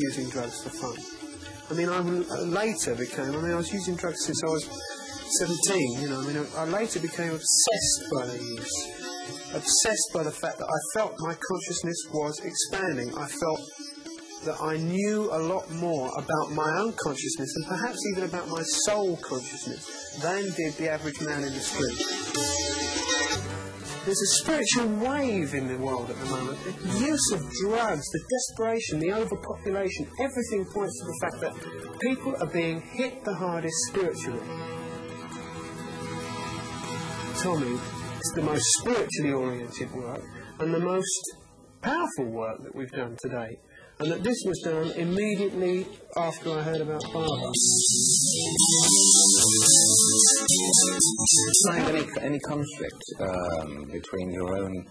using drugs for fun. I mean, I uh, later became, I mean, I was using drugs since I was 17, you know, I mean, I later became obsessed by the use. Obsessed by the fact that I felt my consciousness was expanding. I felt that I knew a lot more about my own consciousness and perhaps even about my soul consciousness than did the average man in the street. There's a spiritual wave in the world at the moment. The use of drugs, the desperation, the overpopulation, everything points to the fact that people are being hit the hardest spiritually. Tommy is the most spiritually oriented work and the most powerful work that we've done today. And that this was done immediately after I heard about Baba find any, any conflict um, between your own,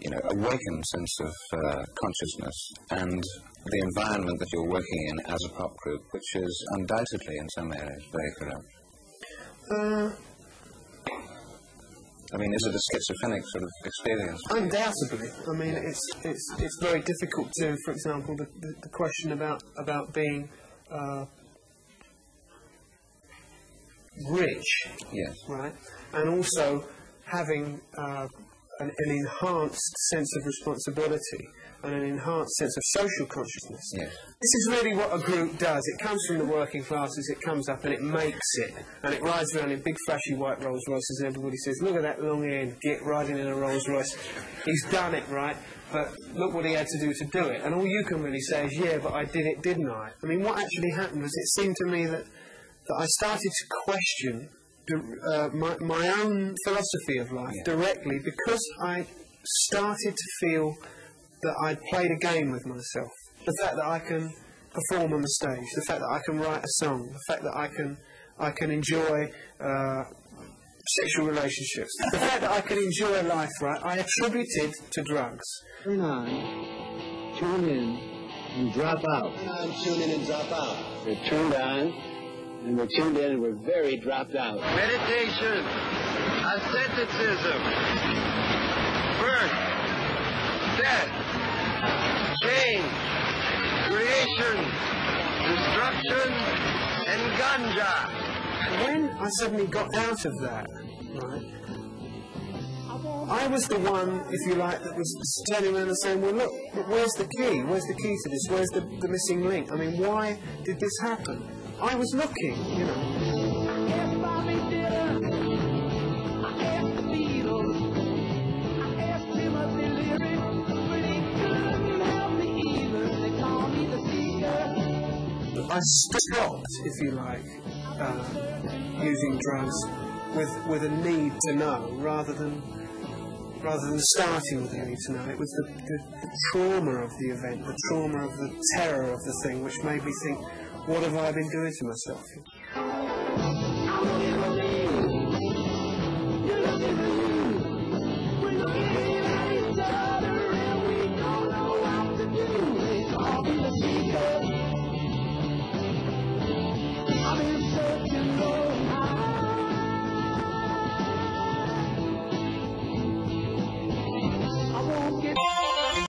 you know, awakened sense of uh, consciousness and the environment that you're working in as a pop group, which is undoubtedly in some areas very corrupt? Uh, I mean, is it a schizophrenic sort of experience? Undoubtedly. I mean, it's it's it's very difficult to, for example, the, the, the question about about being uh, rich, yes, right, and also having uh, an, an, enhanced sense of responsibility and an enhanced sense of social consciousness. Yes. This is really what a group does. It comes from the working classes, it comes up and it makes it. And it rides around in big flashy white Rolls Royces and everybody says, look at that long end, get riding in a Rolls Royce. He's done it, right? But look what he had to do to do it. And all you can really say is, yeah, but I did it, didn't I? I mean, what actually happened was it seemed to me that that I started to question uh, my, my own philosophy of life yeah. directly because I started to feel that I'd played a game with myself. The fact that I can perform on the stage, the fact that I can write a song, the fact that I can I can enjoy uh, sexual relationships, the fact that I can enjoy life, right? I attributed to drugs. Turn on, tune in, and drop out. Turn on, tune in, and drop out. They're turned on and we're tuned in and we're very dropped out. Meditation, asceticism, birth, death, change, creation, destruction, and ganja. When I suddenly got out of that, right, I was the one, if you like, that was turning around and saying, well, look, but where's the key? Where's the key to this? Where's the, the missing link? I mean, why did this happen? I was looking, you know. I stopped, if you like, uh, using drugs with with a need to know rather than rather than starting with a need to know. It was the, the, the trauma of the event, the trauma of the terror of the thing, which made me think, what have I been doing to myself?